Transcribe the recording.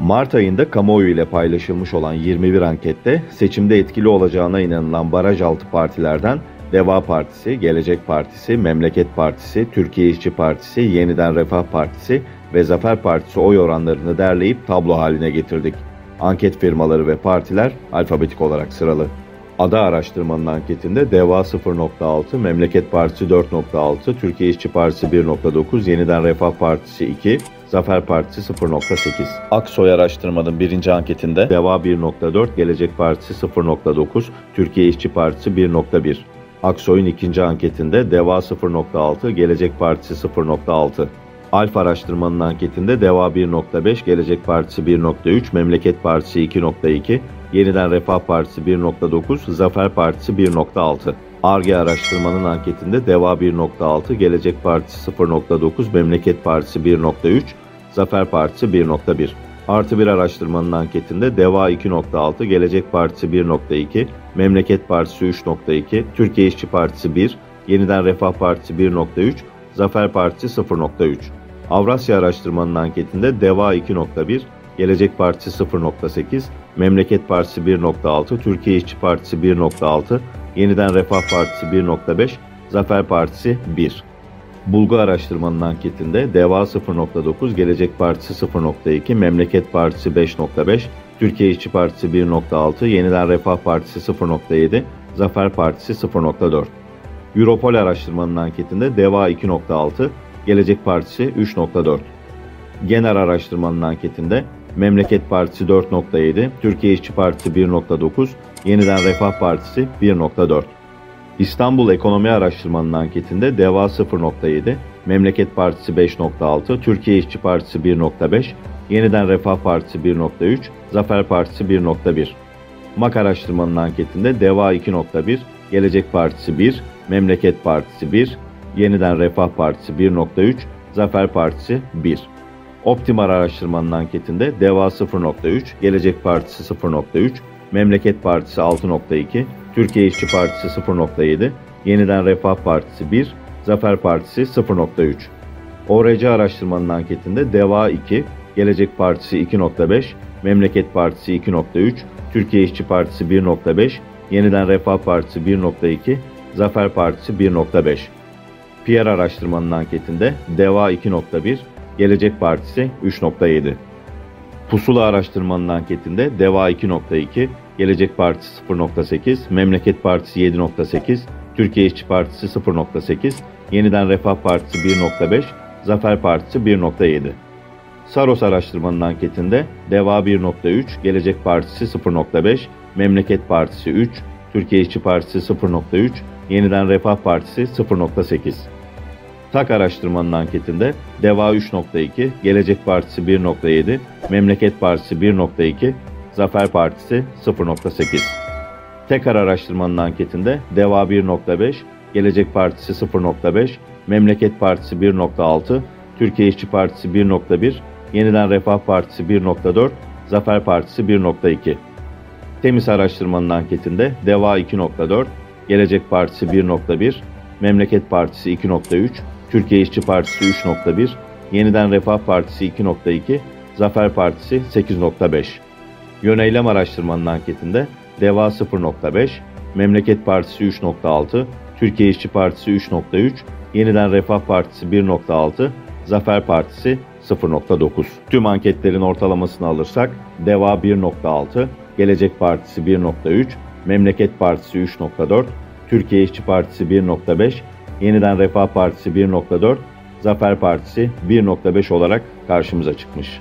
Mart ayında kamuoyu ile paylaşılmış olan 21 ankette seçimde etkili olacağına inanılan baraj altı partilerden Deva Partisi, Gelecek Partisi, Memleket Partisi, Türkiye İşçi Partisi, Yeniden Refah Partisi ve Zafer Partisi oy oranlarını derleyip tablo haline getirdik. Anket firmaları ve partiler alfabetik olarak sıralı. Ada araştırmanın anketinde DEVA 0.6, Memleket Partisi 4.6, Türkiye İşçi Partisi 1.9, Yeniden Refah Partisi 2, Zafer Partisi 0.8. Aksoy araştırmanın birinci anketinde DEVA 1.4, Gelecek Partisi 0.9, Türkiye İşçi Partisi 1.1. Aksoy'un ikinci anketinde DEVA 0.6, Gelecek Partisi 0.6. Alfa araştırmanın anketinde DEVA 1.5, Gelecek Partisi 1.3, Memleket Partisi 2.2, Yeniden Refah Partisi 1.9, Zafer Partisi 1.6. ARGE araştırmanın anketinde DEVA 1.6, Gelecek Partisi 0.9, Memleket Partisi 1.3, Zafer Partisi 1.1. Artı bir araştırmanın anketinde DEVA 2.6, Gelecek Partisi 1.2, Memleket Partisi 3.2, Türkiye İşçi Partisi 1, Yeniden Refah Partisi 1.3, Zafer Partisi 0.3. Avrasya araştırmanın anketinde DEVA 2.1, Gelecek Partisi 0.8, Memleket Partisi 1.6, Türkiye İşçi Partisi 1.6, Yeniden Refah Partisi 1.5, Zafer Partisi 1. Bulgu araştırmanın anketinde DEVA 0.9, Gelecek Partisi 0.2, Memleket Partisi 5.5, Türkiye İşçi Partisi 1.6, Yeniden Refah Partisi 0.7, Zafer Partisi 0.4. Europol araştırmanın anketinde DEVA 2.6, Gelecek Partisi 3.4. Genel araştırmanın anketinde Memleket Partisi 4.7, Türkiye İşçi Partisi 1.9, Yeniden Refah Partisi 1.4. İstanbul Ekonomi Araştırmanın anketinde DEVA 0.7, Memleket Partisi 5.6, Türkiye İşçi Partisi 1.5, Yeniden Refah Partisi 1.3, Zafer Partisi 1.1. MAK araştırmanın anketinde DEVA 2.1, Gelecek Partisi 1, Memleket Partisi 1, Yeniden Refah Partisi 1.3, Zafer Partisi 1. Optimar araştırmanın anketinde DEVA 0.3, Gelecek Partisi 0.3, Memleket Partisi 6.2, Türkiye İşçi Partisi 0.7, Yeniden Refah Partisi 1, Zafer Partisi 0.3. ORC araştırmanın anketinde DEVA 2, Gelecek Partisi 2.5, Memleket Partisi 2.3, Türkiye İşçi Partisi 1.5, Yeniden Refah Partisi 1.2, Zafer Partisi 1.5. PR araştırmanın anketinde DEVA 2.1, Gelecek Partisi 3.7. Pusula araştırmanın anketinde DEVA 2.2, Gelecek Partisi 0.8, Memleket Partisi 7.8, Türkiye İşçi Partisi 0.8, Yeniden Refah Partisi 1.5, Zafer Partisi 1.7. Saros araştırmanın anketinde DEVA 1.3, Gelecek Partisi 0.5, Memleket Partisi 3, Türkiye İşçi Partisi 0.3, Yeniden Refah Partisi 0.8. TAK araştırmanın anketinde DEVA 3.2, Gelecek Partisi 1.7, Memleket Partisi 1.2, Zafer Partisi 0.8. Tekar araştırmanın anketinde DEVA 1.5, Gelecek Partisi 0.5, Memleket Partisi 1.6, Türkiye İşçi Partisi 1.1, Yeniden Refah Partisi 1.4, Zafer Partisi 1.2. Temiz araştırmanın anketinde DEVA 2.4, Gelecek Partisi 1.1, Memleket Partisi 2.3, Türkiye İşçi Partisi 3.1, Yeniden Refah Partisi 2.2, Zafer Partisi 8.5. Yöneylem araştırmanın anketinde DEVA 0.5, Memleket Partisi 3.6, Türkiye İşçi Partisi 3.3, Yeniden Refah Partisi 1.6, Zafer Partisi 0.9. Tüm anketlerin ortalamasını alırsak DEVA 1.6, Gelecek Partisi 1.3, Memleket Partisi 3.4, Türkiye İşçi Partisi 1.5, Yeniden Refah Partisi 1.4, Zafer Partisi 1.5 olarak karşımıza çıkmış.